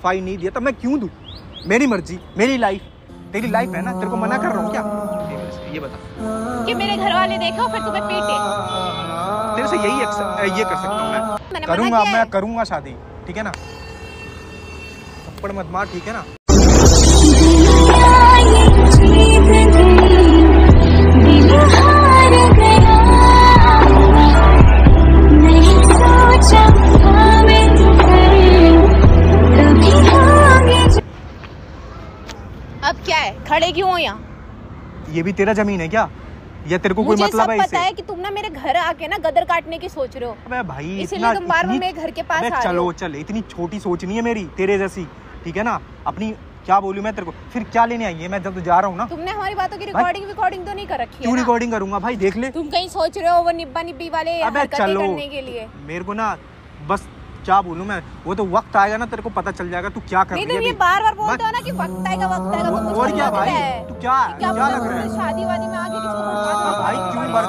Fine नहीं दिया तब मैं क्यों दू? मेरी मर्ज़ी मेरी लाइफ तेरी लाइफ है ना? तेरे को मना कर रहा हूँ क्या? ये बता। कि मेरे घर वाले देखो फिर तुम्हें पीटे। तेरे से यही एक्स- ये कर सकता हूँ मैं। करूँगा मैं करूँगा करूँगा शादी ठीक है ना? थप्पड़ मत मार ठीक है ना? खड़े क्यों हो यहाँ? ये भी तेरा ज़मीन है क्या? या तेरे को कोई मतलब है पता है कि तुम ना मेरे घर आके ना गदर काटने की सोच रहे हो। अबे भाई इसीलिए इतना तुम बार बार मेरे घर के पास आ रहे चलो चल इतनी छोटी सोच नहीं है मेरी तेरे जैसी ठीक है ना? अपनी क्या बोलूँ मैं तेरे को? फिर क्या लेने आई है? मैं जब तो जा रहा हूँ ना। तुमने हमारी बातों की रिकॉर्डिंग रिकॉर्डिंग तो नहीं कर रखी क्यों रिकॉर्डिंग करूँगा भाई देख ले। तुम कहीं सोच रहे हो वो निब्बा निब्बी वाले अबे चलो करने के लिए। मेरे को ना बस क्या बोलूँ मैं? वो तो वक्त आएगा ना तेरे को पता चल जाएगा तू क्या कर नहीं रही है ये बार बार बोलते हो ना कि वक्त आएगा वक्त आएगा तो और क्या भाई? तू क्या- क्या लग रहा है? शादी वादी में आके किसको हाँ भाई कर क्यों इतनी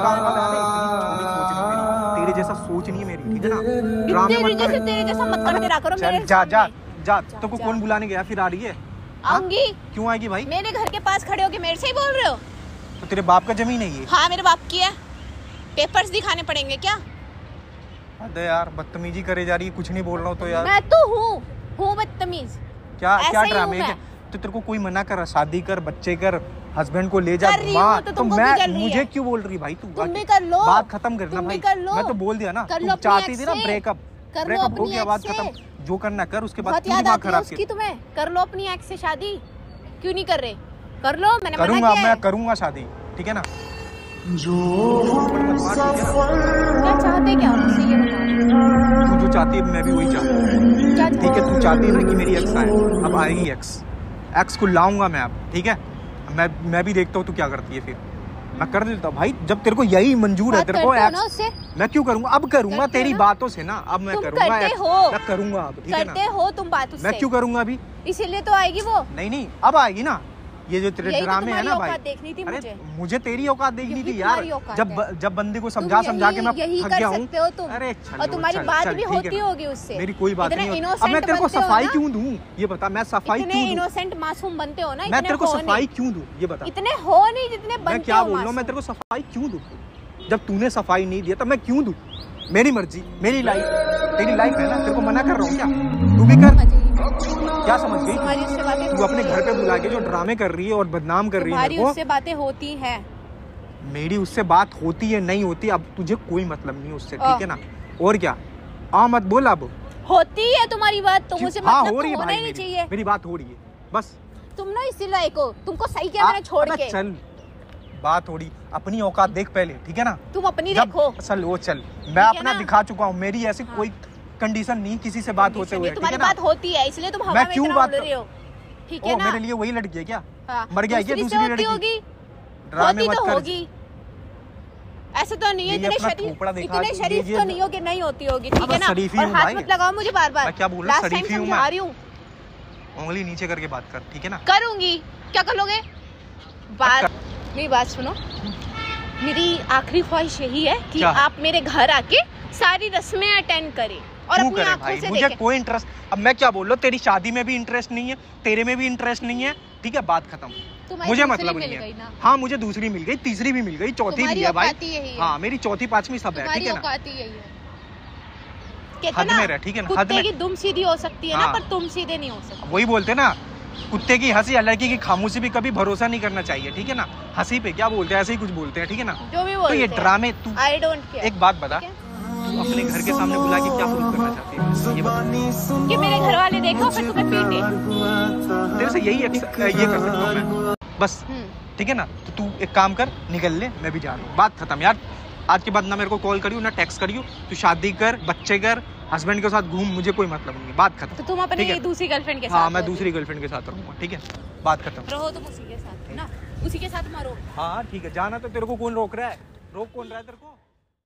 सोच मेरी। तेरे जैसा सोच नहीं है मेरी ठीक है ना? ड्रामे मत कर। तेरे जैसा मत करके रहा करो मेरे जा जा जा। जा, तो को कौन बुलाने गया? फिर आ रही है? हाँ? आऊँगी। क्यों आएगी भाई? मेरे घर के पास खड़े होके मेरे से ही बोल रहे हो? तो तेरे बाप का ज़मीन है ये। हाँ मेरे बाप की है। पेपर्स दिखाने पड़ेंगे क्या? अरे यार बदतमीजी करे जा रही है कुछ नहीं बोल रहा हूँ तो यार। मैं तो हूँ हूँ बदतमीज। क्या ऐसा क्या ड्रामे के तो तेरे को कोई मना कर शादी कर बच्चे कर हस्बैंड को ले जा कर रही घुमा तो तो मैं रही मुझे क्यों बोल रही भाई? तू तुम भी कर लो। बात खत्म करना तुम भी भाई। कर लो। मैं तो बोल दिया ना कर तू चाहती थी ना ब्रेकअप कर लो ब्रेकअप हो अपनी गया बात खत्म। जो करना कर उसके बाद क्यों दिमाग खराब उसकी कर तुम्हें। कर लो अपनी एक्स से शादी। क्यों नहीं कर रहे? कर लो मैंने मना करूँगा मैं करूँगा शादी ठीक है ना? क्या चाहते क्या मुझसे ये बताओ? तू जो चाहती है मैं भी वही चाहता हूँ। ठीक है तू चाहती है ना कि मेरी एक्स आए? अब आएगी एक्स एक्स को लाऊँगा मैं अब ठीक है? मैं मैं भी देखता हूँ तू क्या करती है फिर। मैं कर देता हूँ। भाई जब तेरे को यही मंजूर है तेरे को हो एक्स मैं क्यों करूँगा? अब करूँगा तेरी बातों से ना। अब मैं करूँगा करते हो। मैं करूँगा अब ठीक है ना? हो तुम बात मैं क्यों करूँगा अभी? इसीलिए तो आएगी वो। नहीं नहीं अब आएगी ना। ये जो तेरे तो ड्रामे है ना भाई। देखनी थी मुझे। मुझे तेरी औकात देखनी थी यार। जब जब बंदे को समझा समझा के मैं यही थक कर गया हूँ। सकते हो तुम। अरे और तुम्हारी बात भी होती होगी उससे। मेरी कोई बात नहीं अब मैं तेरे को सफ़ाई क्यों दूँ? ये बता मैं सफ़ाई क्यों इनोसेंट मासूम बनते हो ना मैं तेरे को सफ़ाई क्यों दूँ? ये बता। इतने हो नहीं जितने बनते मैं क्या बोल रहा हूँ? मैं तेरे को सफ़ाई क्यों दूँ? जब तूने सफ़ाई नहीं दिया तब मैं क्यों दूँ? मेरी मर्ज़ी मेरी लाइफ तेरी लाइफ है ना? तेरे को मना कर रहा हूँ क्या? तू भी कर। क्या समझ गई तुम्हारी उससे बातें तू अपने घर पे बुला के जो ड्रामे कर रही है और बदनाम कर रही है उससे बातें होती हैं। मेरी उससे बात होती है नहीं होती अब तुझे कोई मतलब नहीं उससे हाँ। ठीक है ना? और क्या? आ मत बोल अब। होती है तुम्हारी बात तो मुझे हाँ मतलब हो रही तो है भाई मेरी, चाहिए। मेरी बात हो रही है बस। तुम ना इसी लायक हो तुमको सही किया मैंने छोड़ के। चल बात हो रही अपनी औकात देख पहले ठीक है ना? तुम अपनी देखो। चल वो चल मैं अपना दिखा चुका हूँ मेरी ऐसी हाँ। कोई कंडीशन नहीं किसी से बात होते हुए तुम्हारी बात होती है इसलिए तुम हवा मैं क्यों बात कर- रहे हो? ठीक है ना? मेरे लिए वही लड़की है क्या? हाँ, मर गया है क्या दूसरी लड़की? होगी? होती तो होगी। ऐसे तो नहीं है इतने शरीफ इतने शरीफ तो नहीं होगी नहीं होती होगी ठीक है ना? और हाथ मत लगाओ मुझे बार बार। क्या बोल रहा हूँ, समझा रही हूँ। उंगली नीचे करके बात कर ठीक है ना? करूँगी। क्या कर लोगे बात मेरी बात सुनो। मेरी आखिरी ख्वाहिश यही है कि आप मेरे घर आके सारी रस्में अटेंड करें। और अपनी करे आँखों भाई? से मुझे कोई इंटरेस्ट अब मैं क्या बोल रहा हूँ? तेरी शादी में भी इंटरेस्ट नहीं है तेरे में भी इंटरेस्ट नहीं है। ठीक है बात खत्म। मुझे मतलब नहीं है। ना। हाँ मुझे दूसरी मिल गई तीसरी भी मिल गई चौथी भी है भाई। ही मेरी चौथी पांचवी सब है ठीक है ना? हद में रह, ठीक है ना, हद कुत्ते में। की दुम सीधी हो सकती है ना हाँ। पर तुम सीधे नहीं हो सकते। वही बोलते ना कुत्ते की हँसी लड़की की खामोशी भी कभी भरोसा नहीं करना चाहिए ठीक है ना? हँसी पे क्या बोलते हैं? ऐसे ही कुछ बोलते हैं ठीक है ना? जो भी बोलते तो ये ड्रामे तू आई डोंट केयर एक बात बता अपने घर के सामने बुला के क्या प्रूव करना चाहते है? ये मेरे घर वाले देखो फिर तुम्हें पीटे तेरे से यही ये कर सकता हूँ मैं। बस हम्म, ठीक है ना? तो तू एक काम कर निकल ले मैं भी जा रहा हूँ। बात खत्म यार। आज के बाद ना मेरे को कॉल करियो ना टेक्स्ट करियो। तू शादी कर बच्चे कर हस्बैंड के साथ घूम मुझे कोई मतलब नहीं है। बात खत्म। तो तुम अपने है। दूसरी गर्लफ्रेंड के साथ हाँ मैं दूसरी गर्लफ्रेंड के साथ रहूँगा ठीक है? बात खत्म। रहो तुम उसी के साथ ना? उसी के साथ मरो। हाँ ठीक है जाना तो तेरे को कौन रोक रहा है? रोक कौन रहा है तेरे को?